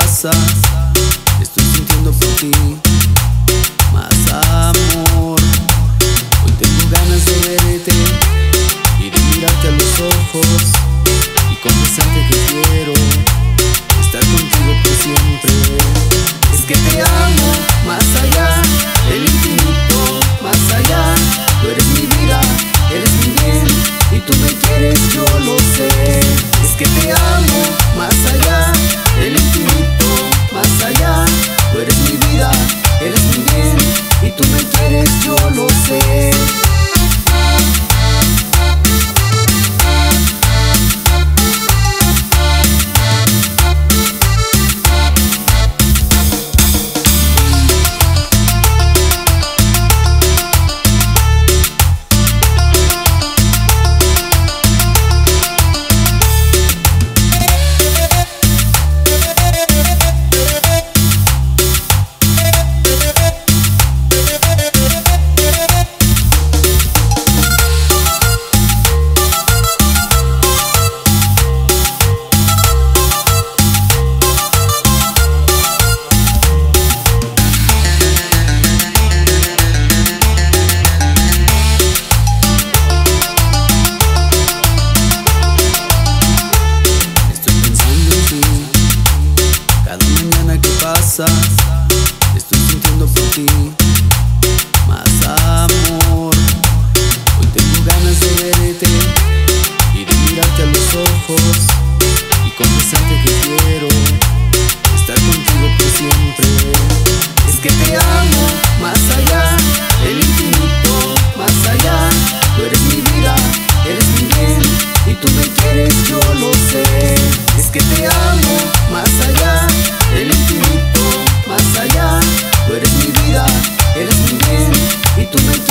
Estoy sintiendo por ti más amor. Hoy tengo ganas de verte y de mirarte a los ojos y confesarte que quiero estar contigo por siempre. Es que te amo más allá del infinito, más allá. Tú eres mi vida, eres mi bien y tú me quieres, yo lo sé. Es que te amo. que te amo más allá del infinito, más allá. Tú eres mi vida, eres mi bien y tú me